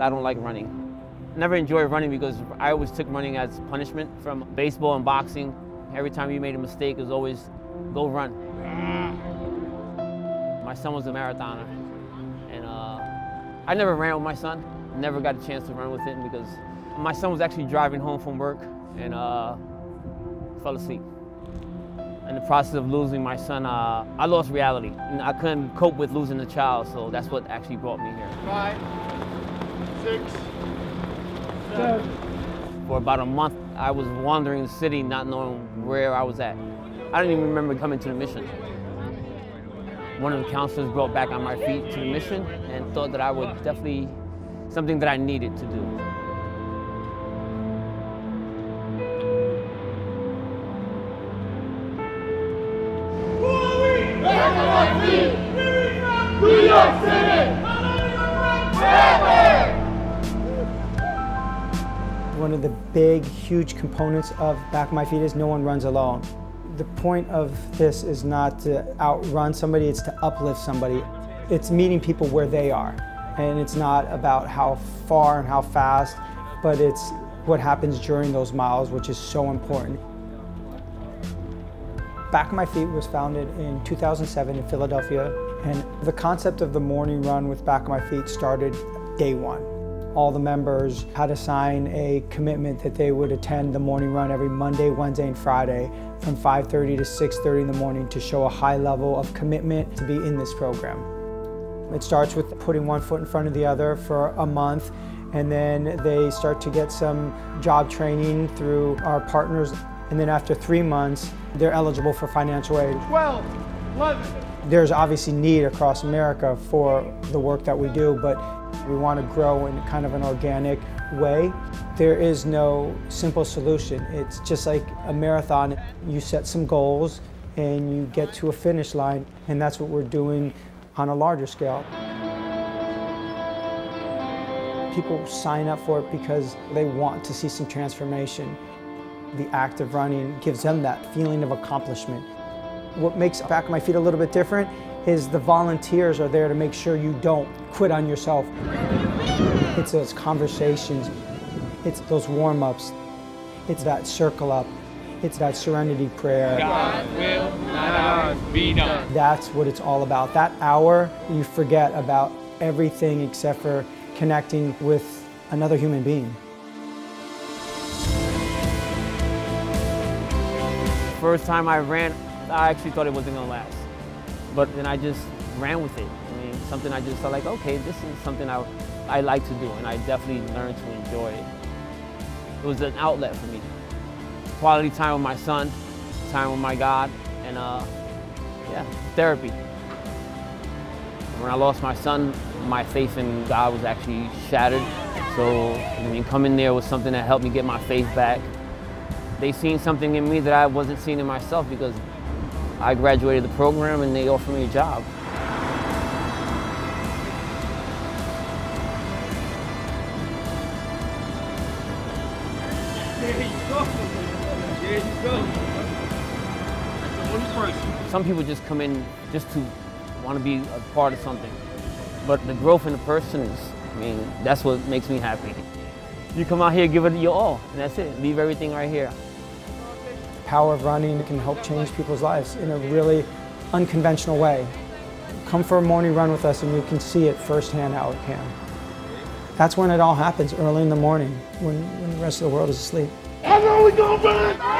I don't like running. Never enjoyed running because I always took running as punishment from baseball and boxing. Every time you made a mistake, it was always go run. My son was a marathoner, and uh, I never ran with my son. Never got a chance to run with him because my son was actually driving home from work and uh, fell asleep. In the process of losing my son, uh, I lost reality. And I couldn't cope with losing the child, so that's what actually brought me here. Five, six, seven. For about a month, I was wandering the city not knowing where I was at. I didn't even remember coming to the mission. One of the counselors brought back on my feet to the mission and thought that I would definitely, something that I needed to do. New York City! One of the big, huge components of Back on My Feet is no one runs alone. The point of this is not to outrun somebody, it's to uplift somebody. It's meeting people where they are. And it's not about how far and how fast, but it's what happens during those miles, which is so important. Back on My Feet was founded in 2007 in Philadelphia, and the concept of the morning run with Back on My Feet started day one. All the members had to sign a commitment that they would attend the morning run every Monday, Wednesday, and Friday from 5.30 to 6.30 in the morning to show a high level of commitment to be in this program. It starts with putting one foot in front of the other for a month and then they start to get some job training through our partners and then after three months they're eligible for financial aid. 12, 11. There's obviously need across America for the work that we do, but we want to grow in kind of an organic way. There is no simple solution. It's just like a marathon. You set some goals and you get to a finish line, and that's what we're doing on a larger scale. People sign up for it because they want to see some transformation. The act of running gives them that feeling of accomplishment. What makes Back on My Feet a little bit different is the volunteers are there to make sure you don't quit on yourself. It's those conversations, it's those warm-ups, it's that circle up, it's that serenity prayer. God will not ours be done. That's what it's all about. That hour, you forget about everything except for connecting with another human being. First time I ran, I actually thought it wasn't gonna last. But then I just ran with it. I mean, something I just felt like, okay, this is something I, I like to do, and I definitely learned to enjoy it. It was an outlet for me. Quality time with my son, time with my God, and uh, yeah, therapy. When I lost my son, my faith in God was actually shattered. So, I mean, coming there was something that helped me get my faith back. They seen something in me that I wasn't seeing in myself because I graduated the program and they offered me a job. Some people just come in just to want to be a part of something. But the growth in the person is, I mean, that's what makes me happy. You come out here, give it your all, and that's it. Leave everything right here. Power of running can help change people's lives in a really unconventional way. Come for a morning run with us and you can see it firsthand how it can. That's when it all happens, early in the morning, when, when the rest of the world is asleep. How long we gonna run?